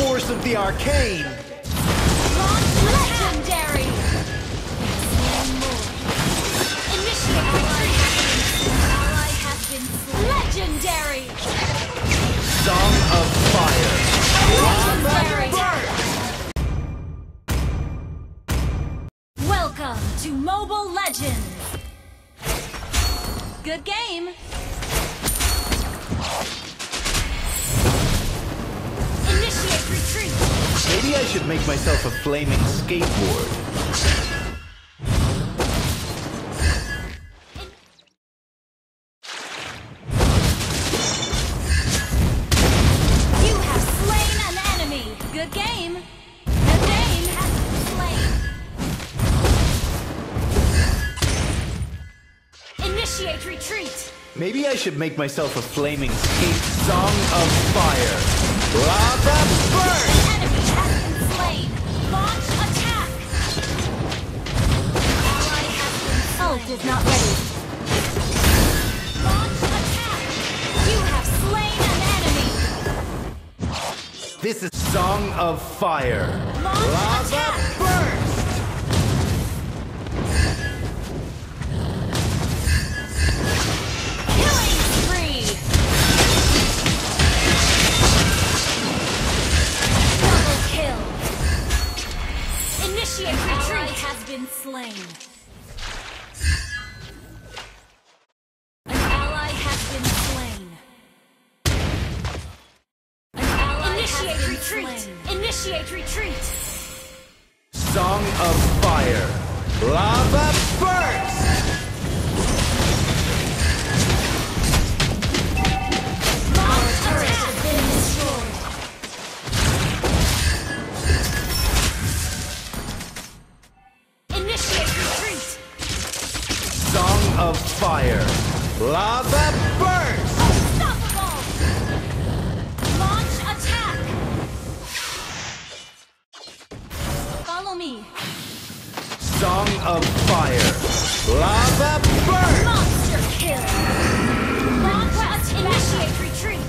of the arcane! Legendary! Initiate has been slain. Legendary! Song of fire! Legendary! Welcome to Mobile Legends! Good game! Retreat! Maybe I should make myself a flaming skateboard. You have slain an enemy! Good game! The game has been slain! Initiate retreat! Maybe I should make myself a flaming skate song of fire. Burn! Is not ready. Launch attack! You have slain an enemy! This is song of fire. Lava burst! Initiate retreat has been slain. An ally has been slain. An ally Initiate has been retreat! Slain. Initiate retreat! Song of fire. Lava burst! Of fire. Lava burst! Unstoppable! Launch attack! Follow me! Song of fire. Lava burst! Monster kill! Launch attack! Initiate retreat!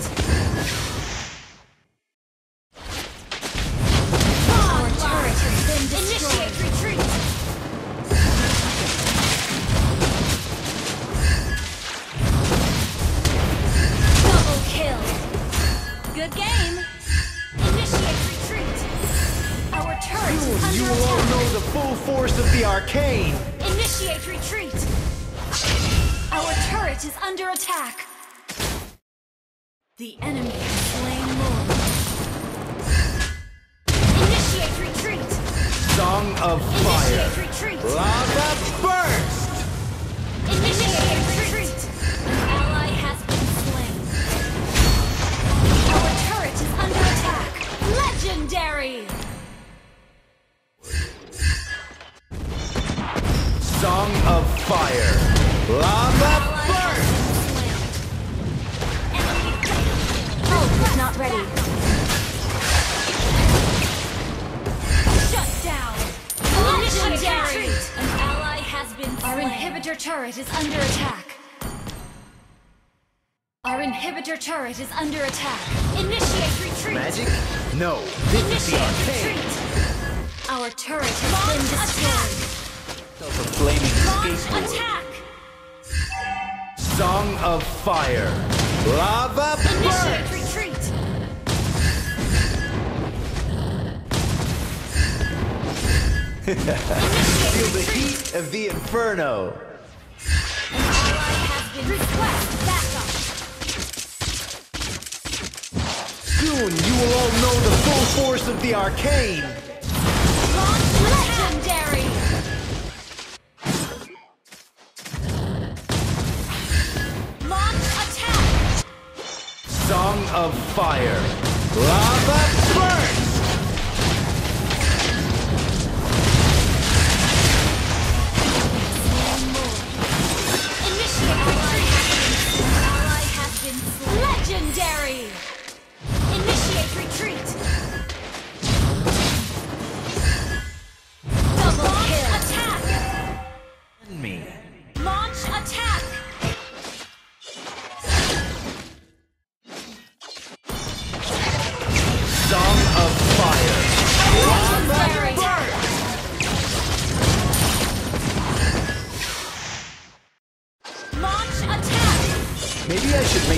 Arcane! Initiate retreat! Our turret is under attack! The enemy has slain Lord. Initiate retreat! Song of fire. Initiate retreat! Lava burst! Song of fire. Lava burst! Ult is not ready. Shut down! Legendary! An ally has been Our inhibitor turret is under attack. Our inhibitor turret is under attack. Initiate retreat! Magic? No, this is the Initiate retreat! Our turret has been destroyed. Of a flaming skateboard. attack! Song of fire. Lava Initiate burst! retreat! Feel the heat of the inferno. An ally has been request backup. Soon you will all know the full force of the arcane. Of fire. Lava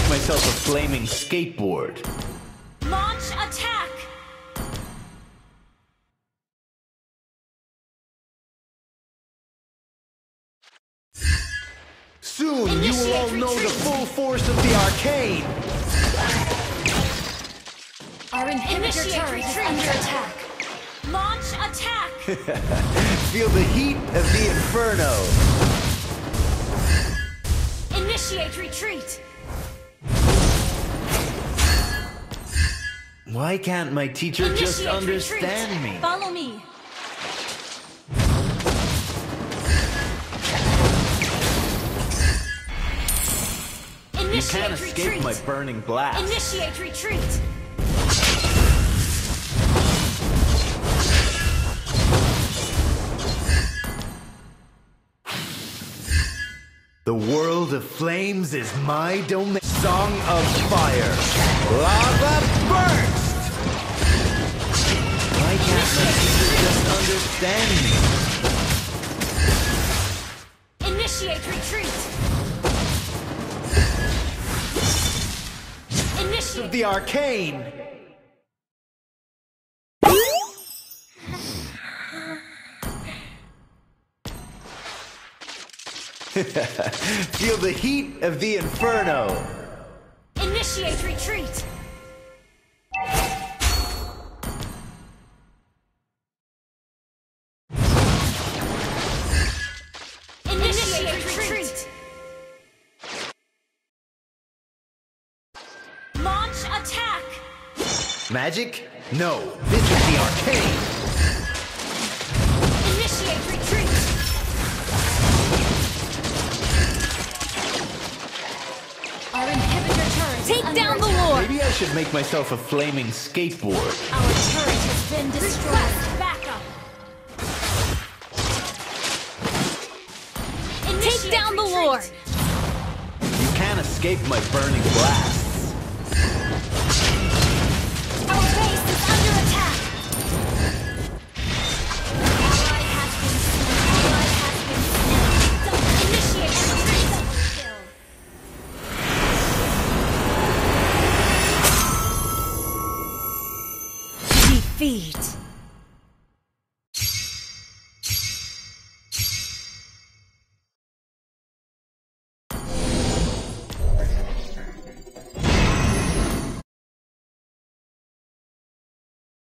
myself a flaming skateboard. Launch attack! Soon you will all know the full force of the arcane! Our inhibitor turret is under attack. Launch attack! Feel the heat of the inferno! Initiate retreat! Why can't my teacher Initiate just understand retreat. me? Follow me. You Initiate can't escape retreat. my burning blast. Initiate retreat. The world of flames is my domain. Song of fire. Lava burst! Why can't my teacher just understand me? Initiate retreat. Initiate. The arcane! Feel the heat of the inferno! Initiate retreat. Initiate retreat. Launch attack. Magic? No, this is the arcane! Take under down the attack. lord! Maybe I should make myself a flaming skateboard. Our turret has been destroyed. Request backup. Take down the lord! You can't escape my burning blast. Defeat.